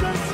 Become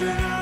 tonight.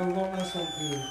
the longest one too.